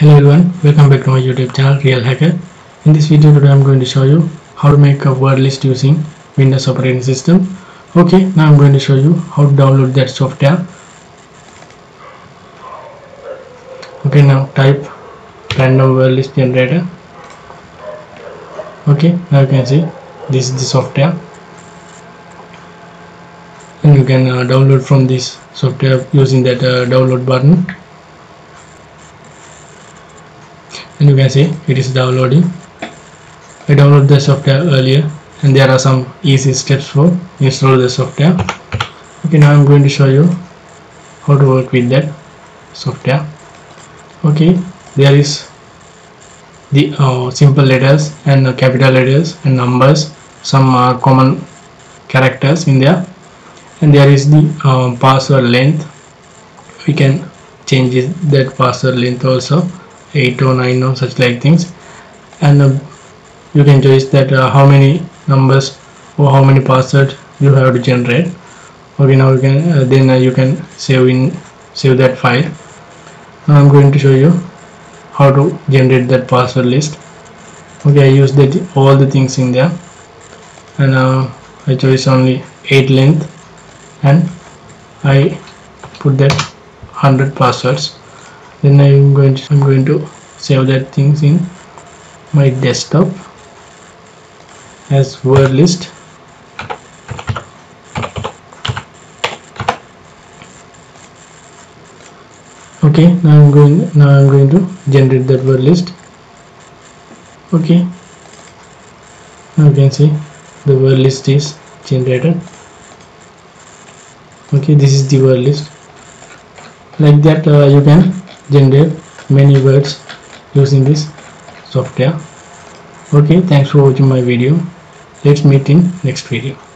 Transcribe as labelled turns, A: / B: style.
A: Hello everyone, welcome back to my YouTube channel Real Hacker. In this video today I'm going to show you how to make a word list using Windows operating system. Okay, now I'm going to show you how to download that software. Okay, now type random word list generator. Okay, now you can see this is the software and you can uh, download from this software using that uh, download button and you can see it is downloading. I downloaded the software earlier and there are some easy steps for install the software. Okay now I'm going to show you how to work with that software. Okay there is the uh, simple letters and uh, capital letters and numbers. Some uh, common characters in there. And there is the uh, password length. We can change that password length also 8 or 9 or such like things. And uh, you can choose that uh, how many numbers or how many passwords you have to generate. Okay now you can uh, then uh, you can save in save that file. Now I'm going to show you how to generate that password list. Okay I use that all the things in there. And uh, I choose only 8 length and I put that 100 passwords then I'm going to, I'm going to save that things in my desktop as word list. Okay now I'm going now I'm going to generate that word list. Okay. Now you can see the word list is generated. Okay this is the word list. Like that uh, you can generate many words using this software. Okay thanks for watching my video. Let's meet in next video